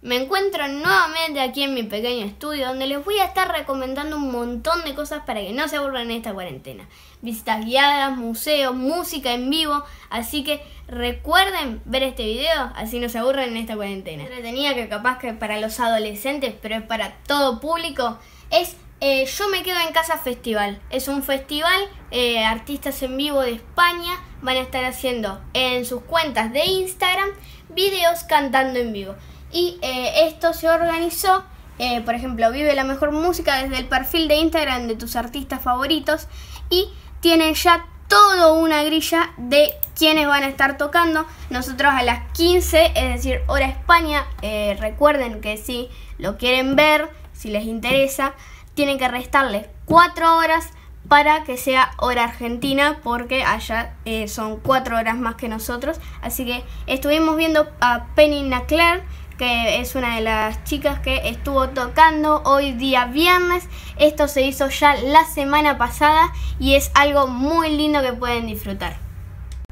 Me encuentro nuevamente aquí en mi pequeño estudio donde les voy a estar recomendando un montón de cosas para que no se aburran en esta cuarentena. Visitas guiadas, museos, música en vivo, así que recuerden ver este video, así no se aburren en esta cuarentena. Entretenida que capaz que para los adolescentes, pero es para todo público, es eh, Yo me quedo en casa festival. Es un festival, eh, artistas en vivo de España van a estar haciendo en sus cuentas de Instagram videos cantando en vivo. Y eh, esto se organizó, eh, por ejemplo, Vive la mejor música desde el perfil de Instagram de tus artistas favoritos y tienen ya toda una grilla de quienes van a estar tocando. Nosotros a las 15, es decir, hora España, eh, recuerden que si lo quieren ver, si les interesa, tienen que restarle 4 horas para que sea hora argentina porque allá son 4 horas más que nosotros. Así que estuvimos viendo a Penny Nacler que es una de las chicas que estuvo tocando hoy día viernes. Esto se hizo ya la semana pasada y es algo muy lindo que pueden disfrutar.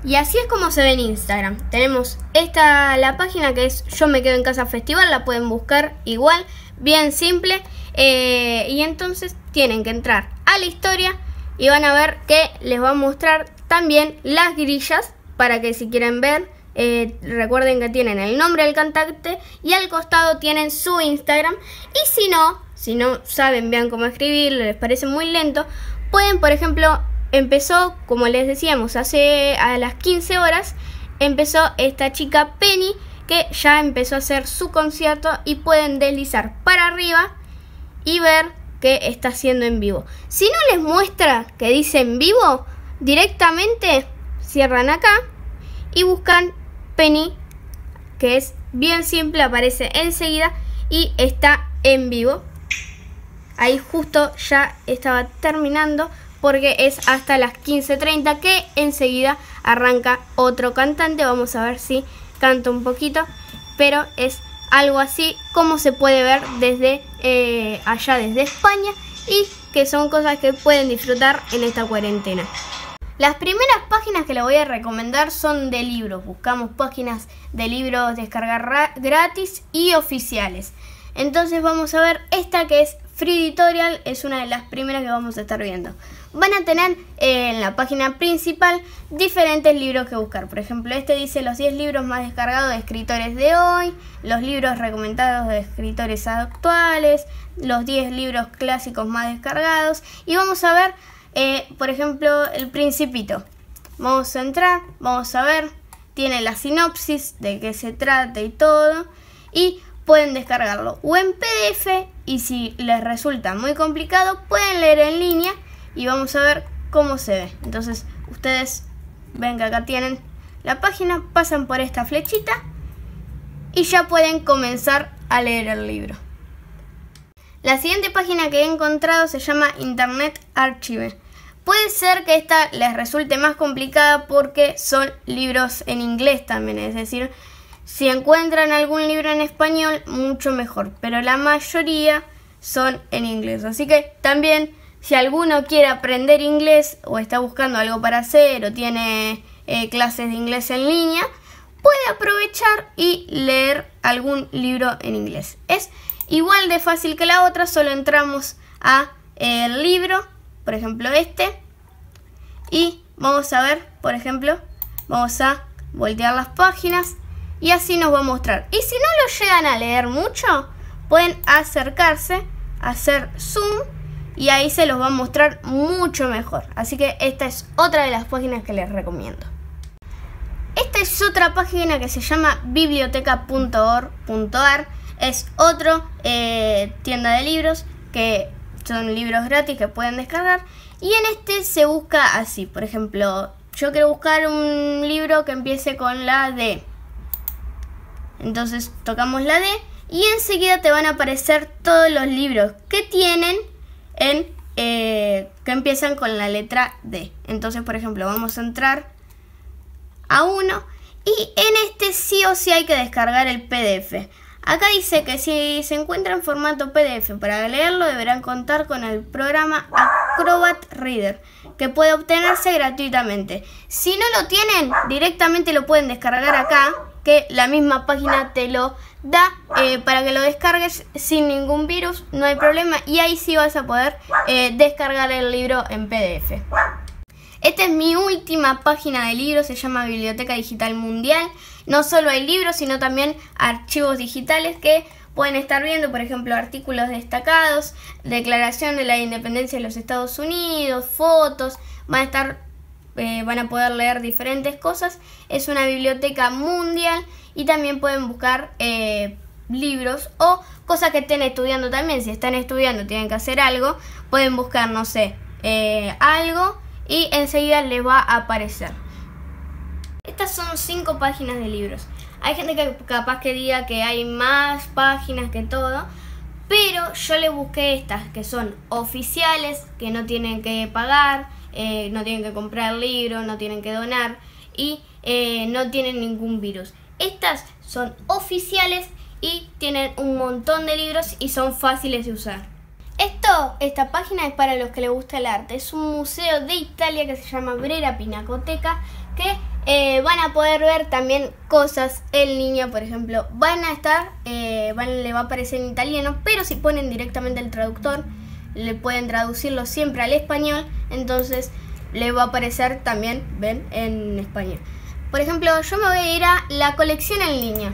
Y así es como se ve en Instagram. Tenemos esta la página que es Yo me quedo en casa festival, la pueden buscar igual, bien simple. Eh, y entonces tienen que entrar a la historia y van a ver que les va a mostrar también las grillas para que si quieren ver eh, recuerden que tienen el nombre del cantante y al costado tienen su Instagram. Y si no, si no saben, vean cómo escribir, les parece muy lento, pueden, por ejemplo, empezó, como les decíamos, hace a las 15 horas, empezó esta chica Penny que ya empezó a hacer su concierto y pueden deslizar para arriba y ver que está haciendo en vivo. Si no les muestra que dice en vivo, directamente cierran acá y buscan Penny, que es bien simple, aparece enseguida y está en vivo. Ahí justo ya estaba terminando porque es hasta las 15.30 que enseguida arranca otro cantante. Vamos a ver si canta un poquito, pero es algo así como se puede ver desde eh, allá, desde España y que son cosas que pueden disfrutar en esta cuarentena. Las primeras páginas que les voy a recomendar son de libros. Buscamos páginas de libros descargar gratis y oficiales. Entonces vamos a ver esta que es Free Editorial, es una de las primeras que vamos a estar viendo. Van a tener eh, en la página principal diferentes libros que buscar. Por ejemplo, este dice los 10 libros más descargados de escritores de hoy, los libros recomendados de escritores actuales, los 10 libros clásicos más descargados. Y vamos a ver eh, por ejemplo, el principito. Vamos a entrar, vamos a ver, tiene la sinopsis de qué se trata y todo. Y pueden descargarlo o en PDF y si les resulta muy complicado pueden leer en línea y vamos a ver cómo se ve. Entonces ustedes ven que acá tienen la página, pasan por esta flechita y ya pueden comenzar a leer el libro. La siguiente página que he encontrado se llama Internet Archive. Puede ser que esta les resulte más complicada porque son libros en inglés también, es decir, si encuentran algún libro en español, mucho mejor, pero la mayoría son en inglés. Así que también si alguno quiere aprender inglés o está buscando algo para hacer o tiene eh, clases de inglés en línea, puede aprovechar y leer algún libro en inglés. Es igual de fácil que la otra, solo entramos a el libro por ejemplo este. Y vamos a ver, por ejemplo, vamos a voltear las páginas y así nos va a mostrar. Y si no lo llegan a leer mucho, pueden acercarse, hacer zoom y ahí se los va a mostrar mucho mejor. Así que esta es otra de las páginas que les recomiendo. Esta es otra página que se llama biblioteca.org.ar. Es otro eh, tienda de libros que son libros gratis que pueden descargar. Y en este se busca así, por ejemplo, yo quiero buscar un libro que empiece con la D. Entonces tocamos la D y enseguida te van a aparecer todos los libros que tienen en eh, que empiezan con la letra D. Entonces, por ejemplo, vamos a entrar a uno y en este sí o sí hay que descargar el PDF. Acá dice que si se encuentra en formato PDF para leerlo deberán contar con el programa Acrobat Reader que puede obtenerse gratuitamente. Si no lo tienen, directamente lo pueden descargar acá, que la misma página te lo da eh, para que lo descargues sin ningún virus, no hay problema y ahí sí vas a poder eh, descargar el libro en PDF. Esta es mi última página de libros, se llama Biblioteca Digital Mundial. No solo hay libros, sino también archivos digitales que pueden estar viendo, por ejemplo, artículos destacados, declaración de la independencia de los Estados Unidos, fotos, van a estar eh, van a poder leer diferentes cosas. Es una biblioteca mundial y también pueden buscar eh, libros o cosas que estén estudiando también. Si están estudiando, tienen que hacer algo, pueden buscar, no sé, eh, algo y enseguida les va a aparecer. Estas son cinco páginas de libros. Hay gente que capaz que diga que hay más páginas que todo, pero yo les busqué estas que son oficiales, que no tienen que pagar, eh, no tienen que comprar libros, no tienen que donar y eh, no tienen ningún virus. Estas son oficiales y tienen un montón de libros y son fáciles de usar. Esto, esta página es para los que les gusta el arte. Es un museo de Italia que se llama Brera Pinacoteca que eh, van a poder ver también cosas en línea, por ejemplo, van a estar, eh, le va a aparecer en italiano, pero si ponen directamente el traductor, le pueden traducirlo siempre al español, entonces le va a aparecer también, ven, en español. Por ejemplo, yo me voy a ir a la colección en línea.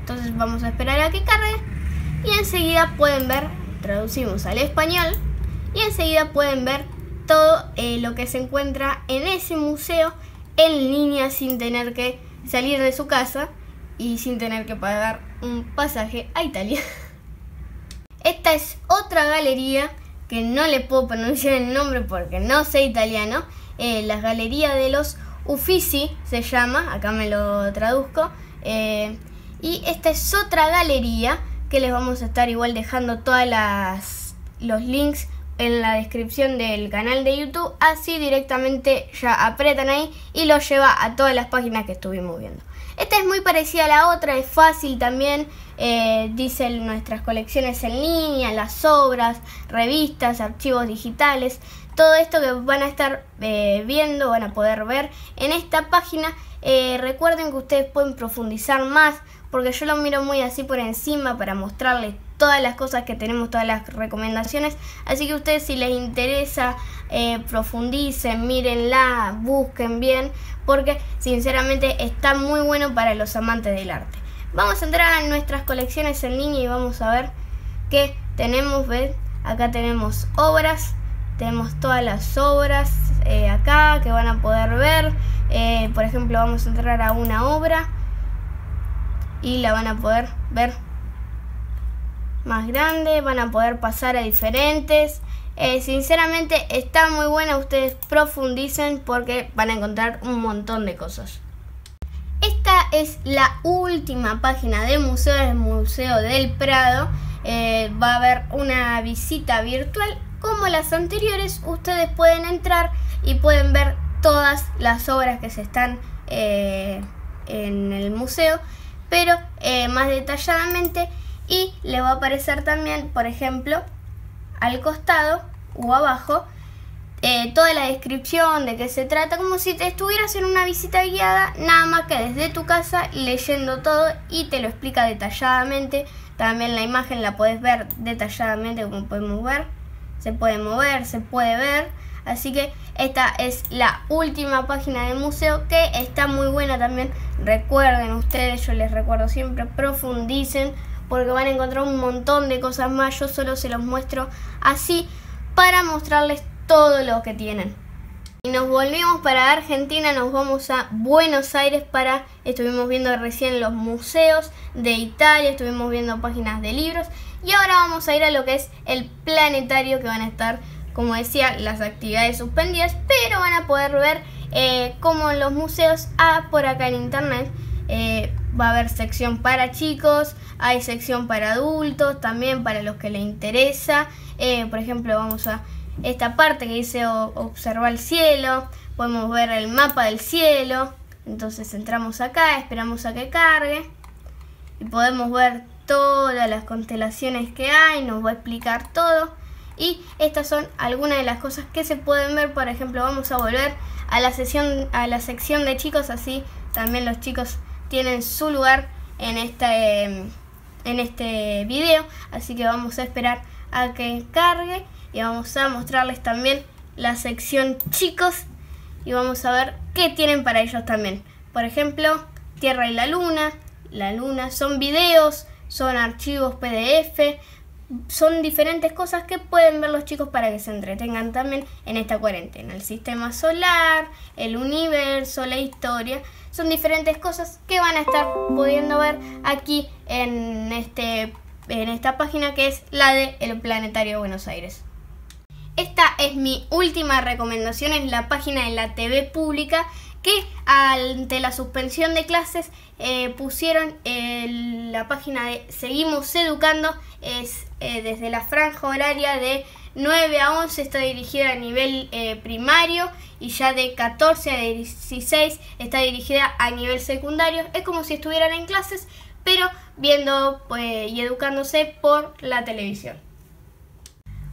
Entonces vamos a esperar a que cargue y enseguida pueden ver traducimos al español y enseguida pueden ver todo eh, lo que se encuentra en ese museo en línea sin tener que salir de su casa y sin tener que pagar un pasaje a Italia. Esta es otra galería que no le puedo pronunciar el nombre porque no sé italiano. Eh, la galería de los Uffizi se llama, acá me lo traduzco. Eh, y esta es otra galería que les vamos a estar igual dejando todas las los links en la descripción del canal de YouTube, así directamente ya apretan ahí y los lleva a todas las páginas que estuvimos viendo. Esta es muy parecida a la otra, es fácil también, eh, dicen nuestras colecciones en línea, las obras, revistas, archivos digitales, todo esto que van a estar eh, viendo, van a poder ver en esta página. Eh, recuerden que ustedes pueden profundizar más porque yo lo miro muy así por encima para mostrarles todas las cosas que tenemos, todas las recomendaciones. Así que ustedes si les interesa, eh, profundicen, mírenla, busquen bien, porque sinceramente está muy bueno para los amantes del arte. Vamos a entrar a nuestras colecciones en línea y vamos a ver qué tenemos. ¿ven? Acá tenemos obras, tenemos todas las obras eh, acá que van a poder ver. Eh, por ejemplo, vamos a entrar a una obra y la van a poder ver más grande, van a poder pasar a diferentes. Eh, sinceramente está muy buena, ustedes profundicen porque van a encontrar un montón de cosas. Esta es la última página del museo, del Museo del Prado. Eh, va a haber una visita virtual como las anteriores. Ustedes pueden entrar y pueden ver todas las obras que se están eh, en el museo pero eh, más detalladamente y le va a aparecer también, por ejemplo, al costado o abajo eh, toda la descripción de qué se trata, como si te estuvieras en una visita guiada, nada más que desde tu casa leyendo todo y te lo explica detalladamente. También la imagen la puedes ver detalladamente como podemos ver. Se puede mover, se puede ver. Así que esta es la última página del museo que está muy buena también. Recuerden ustedes, yo les recuerdo siempre, profundicen porque van a encontrar un montón de cosas más. Yo solo se los muestro así para mostrarles todo lo que tienen. Y nos volvimos para Argentina, nos vamos a Buenos Aires para, estuvimos viendo recién los museos de Italia, estuvimos viendo páginas de libros y ahora vamos a ir a lo que es el planetario que van a estar como decía, las actividades suspendidas, pero van a poder ver eh, cómo los museos ah, por acá en internet eh, va a haber sección para chicos, hay sección para adultos, también para los que les interesa. Eh, por ejemplo, vamos a esta parte que dice observar el cielo, podemos ver el mapa del cielo. Entonces entramos acá, esperamos a que cargue y podemos ver todas las constelaciones que hay, nos va a explicar todo. Y estas son algunas de las cosas que se pueden ver. Por ejemplo, vamos a volver a la, sesión, a la sección de chicos, así también los chicos tienen su lugar en este, en este video. Así que vamos a esperar a que cargue y vamos a mostrarles también la sección chicos y vamos a ver qué tienen para ellos también. Por ejemplo, Tierra y la Luna, la Luna, son videos, son archivos PDF, son diferentes cosas que pueden ver los chicos para que se entretengan también en esta cuarentena. El sistema solar, el universo, la historia, son diferentes cosas que van a estar pudiendo ver aquí en, este, en esta página que es la de El Planetario Buenos Aires. Esta es mi última recomendación en la página de la TV pública que ante la suspensión de clases eh, pusieron la página de Seguimos Educando, es eh, desde la franja horaria de 9 a 11 está dirigida a nivel eh, primario y ya de 14 a 16 está dirigida a nivel secundario. Es como si estuvieran en clases, pero viendo pues, y educándose por la televisión.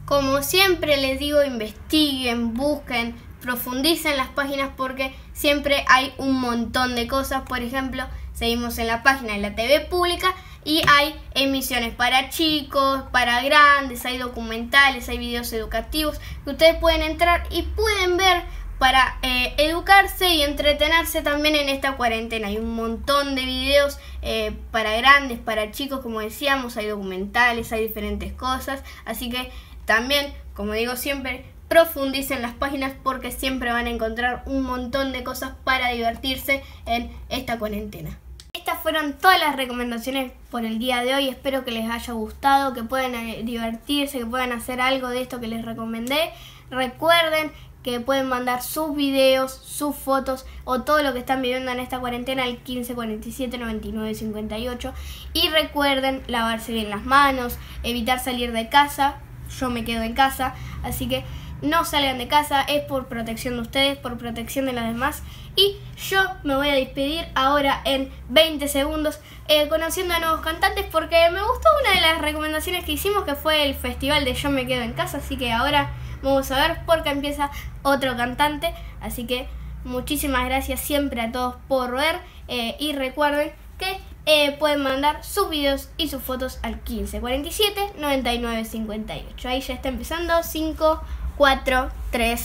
Como siempre les digo, investiguen, busquen, profundicen las páginas porque siempre hay un montón de cosas. Por ejemplo, seguimos en la página de la TV pública y hay emisiones para chicos, para grandes, hay documentales, hay videos educativos que ustedes pueden entrar y pueden ver para eh, educarse y entretenerse también en esta cuarentena. Hay un montón de videos eh, para grandes, para chicos, como decíamos, hay documentales, hay diferentes cosas. Así que también, como digo siempre, profundicen las páginas porque siempre van a encontrar un montón de cosas para divertirse en esta cuarentena. Estas fueron todas las recomendaciones por el día de hoy. Espero que les haya gustado, que puedan eh, divertirse, que puedan hacer algo de esto que les recomendé. Recuerden que pueden mandar sus videos, sus fotos o todo lo que están viviendo en esta cuarentena al 15 47 99 58 y recuerden lavarse bien las manos, evitar salir de casa, yo me quedo en casa, así que no salgan de casa, es por protección de ustedes, por protección de los demás. Y yo me voy a despedir ahora en 20 segundos eh, conociendo a nuevos cantantes porque me gustó una de las recomendaciones que hicimos que fue el festival de Yo me quedo en casa, así que ahora vamos a ver por qué empieza otro cantante. Así que muchísimas gracias siempre a todos por ver eh, y recuerden que eh, pueden mandar sus videos y sus fotos al 1547 9958. Ahí ya está empezando 5 4, 3,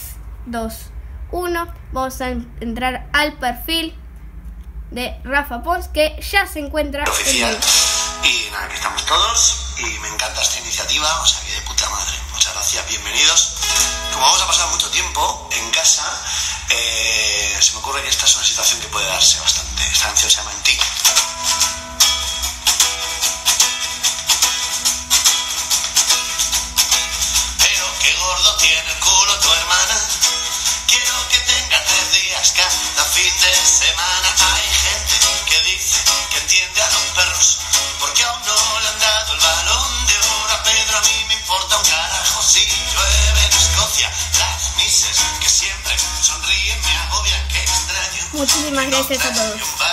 2, 1. Vamos a entrar al perfil de Rafa Pons, que ya se encuentra oficial. Y nada, que estamos todos. Y me encanta esta iniciativa, o sea que de puta madre. Muchas gracias, bienvenidos. Como vamos a pasar mucho tiempo en casa, eh, se me ocurre que esta es una situación que puede darse bastante. Esta canción se llama En ti. Muchísimas gracias a todos.